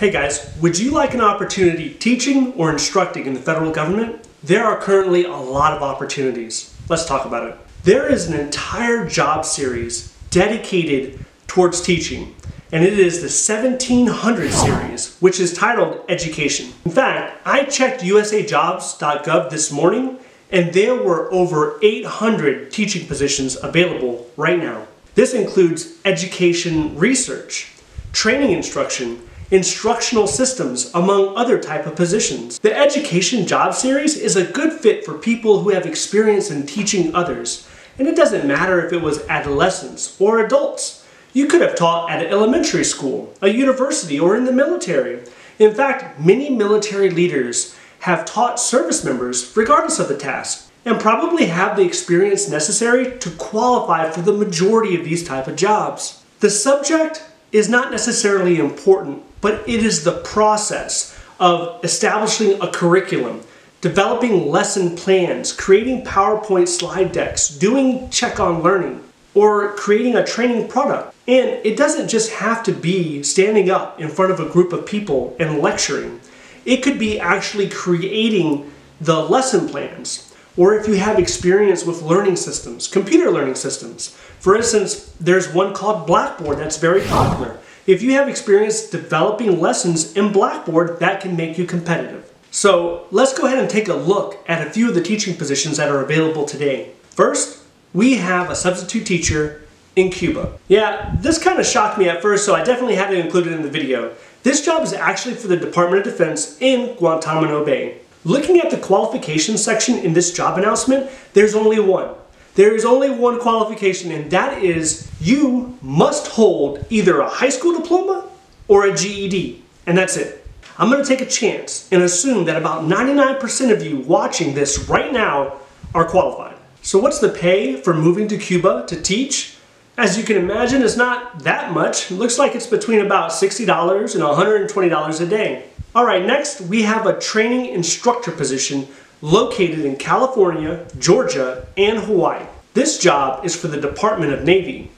Hey guys, would you like an opportunity teaching or instructing in the federal government? There are currently a lot of opportunities. Let's talk about it. There is an entire job series dedicated towards teaching, and it is the 1700 series, which is titled Education. In fact, I checked usajobs.gov this morning, and there were over 800 teaching positions available right now. This includes education research, training instruction, instructional systems, among other type of positions. The Education Job Series is a good fit for people who have experience in teaching others, and it doesn't matter if it was adolescents or adults. You could have taught at an elementary school, a university, or in the military. In fact, many military leaders have taught service members regardless of the task and probably have the experience necessary to qualify for the majority of these type of jobs. The subject is not necessarily important, but it is the process of establishing a curriculum, developing lesson plans, creating PowerPoint slide decks, doing check on learning, or creating a training product. And it doesn't just have to be standing up in front of a group of people and lecturing. It could be actually creating the lesson plans, or if you have experience with learning systems, computer learning systems. For instance, there's one called Blackboard that's very popular. If you have experience developing lessons in Blackboard, that can make you competitive. So let's go ahead and take a look at a few of the teaching positions that are available today. First, we have a substitute teacher in Cuba. Yeah, this kind of shocked me at first, so I definitely had to include it in the video. This job is actually for the Department of Defense in Guantanamo Bay. Looking at the qualifications section in this job announcement, there's only one. There is only one qualification, and that is you must hold either a high school diploma or a GED, and that's it. I'm going to take a chance and assume that about 99% of you watching this right now are qualified. So what's the pay for moving to Cuba to teach? As you can imagine, it's not that much. It looks like it's between about $60 and $120 a day. All right, next we have a training instructor position located in California, Georgia, and Hawaii. This job is for the Department of Navy.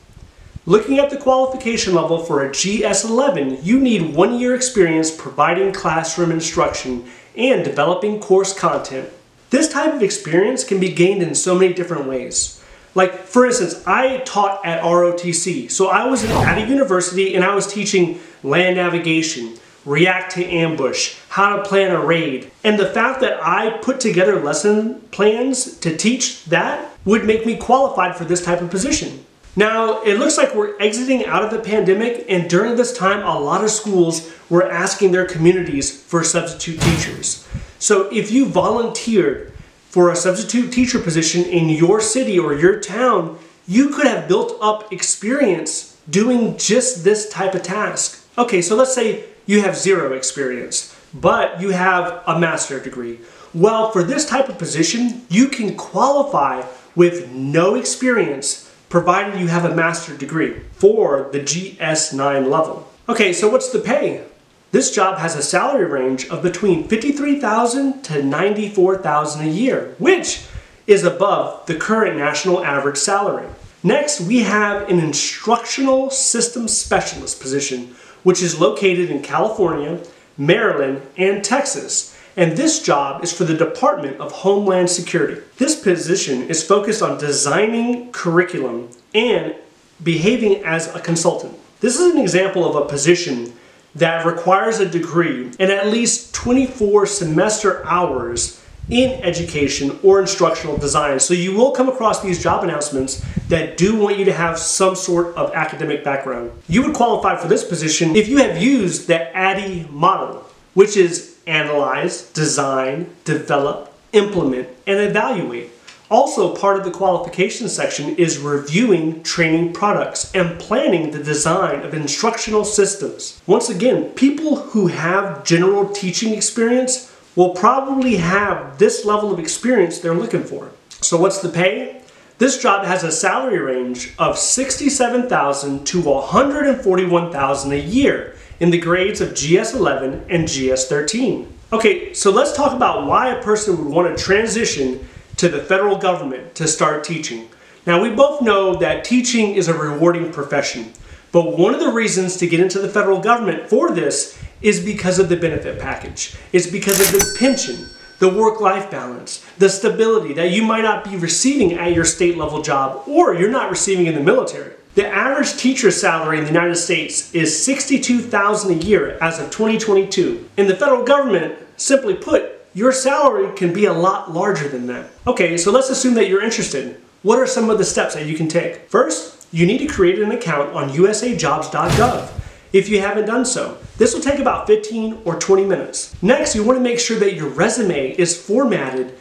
Looking at the qualification level for a GS-11, you need one year experience providing classroom instruction and developing course content. This type of experience can be gained in so many different ways. Like, for instance, I taught at ROTC, so I was at a university and I was teaching land navigation, react to ambush, how to plan a raid. And the fact that I put together lesson plans to teach that would make me qualified for this type of position. Now, it looks like we're exiting out of the pandemic, and during this time, a lot of schools were asking their communities for substitute teachers. So if you volunteered for a substitute teacher position in your city or your town, you could have built up experience doing just this type of task. Okay, so let's say you have zero experience, but you have a master's degree. Well, for this type of position, you can qualify with no experience provided you have a master's degree for the GS9 level. Okay, so what's the pay? This job has a salary range of between 53,000 to 94,000 a year, which is above the current national average salary. Next, we have an instructional systems specialist position, which is located in California, Maryland, and Texas. And this job is for the Department of Homeland Security. This position is focused on designing curriculum and behaving as a consultant. This is an example of a position that requires a degree and at least 24 semester hours in education or instructional design. So you will come across these job announcements that do want you to have some sort of academic background. You would qualify for this position if you have used the ADDIE model, which is analyze, design, develop, implement, and evaluate. Also, part of the qualifications section is reviewing training products and planning the design of instructional systems. Once again, people who have general teaching experience will probably have this level of experience they're looking for. So what's the pay? This job has a salary range of 67,000 to 141,000 a year in the grades of GS11 and GS13. Okay, so let's talk about why a person would want to transition to the federal government to start teaching. Now we both know that teaching is a rewarding profession, but one of the reasons to get into the federal government for this is because of the benefit package. It's because of the pension, the work-life balance, the stability that you might not be receiving at your state level job or you're not receiving in the military. The average teacher salary in the United States is 62,000 a year as of 2022. In the federal government, simply put, your salary can be a lot larger than that. Okay, so let's assume that you're interested. What are some of the steps that you can take? First, you need to create an account on usajobs.gov if you haven't done so. This will take about 15 or 20 minutes. Next, you want to make sure that your resume is formatted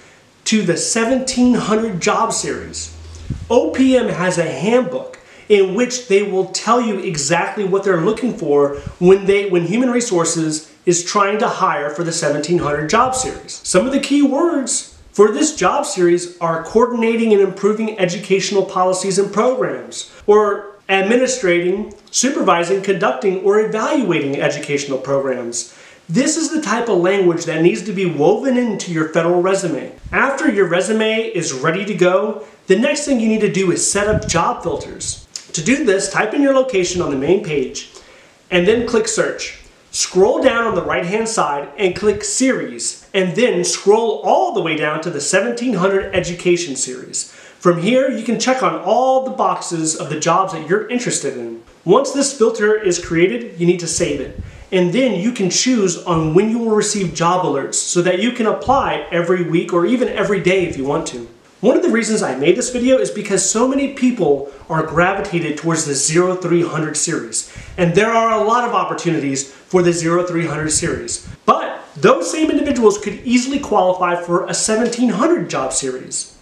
to the 1700 job series. OPM has a handbook in which they will tell you exactly what they're looking for when they when human resources is trying to hire for the 1700 job series. Some of the key words for this job series are coordinating and improving educational policies and programs or administrating, supervising, conducting, or evaluating educational programs. This is the type of language that needs to be woven into your federal resume. After your resume is ready to go, the next thing you need to do is set up job filters. To do this, type in your location on the main page and then click search. Scroll down on the right hand side and click series and then scroll all the way down to the 1700 education series. From here, you can check on all the boxes of the jobs that you're interested in. Once this filter is created, you need to save it. And then you can choose on when you will receive job alerts so that you can apply every week or even every day if you want to. One of the reasons I made this video is because so many people are gravitated towards the 0300 series. And there are a lot of opportunities for the 0300 series. But those same individuals could easily qualify for a 1700 job series,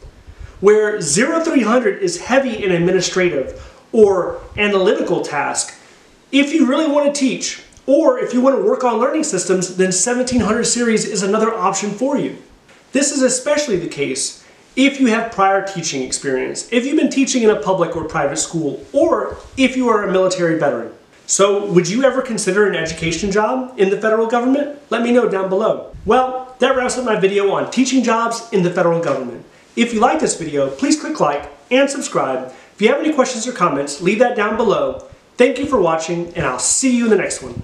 where 0300 is heavy in administrative or analytical task. If you really want to teach, or if you want to work on learning systems, then 1700 series is another option for you. This is especially the case if you have prior teaching experience, if you've been teaching in a public or private school, or if you are a military veteran. So, would you ever consider an education job in the federal government? Let me know down below. Well, that wraps up my video on teaching jobs in the federal government. If you like this video, please click like and subscribe. If you have any questions or comments, leave that down below. Thank you for watching, and I'll see you in the next one.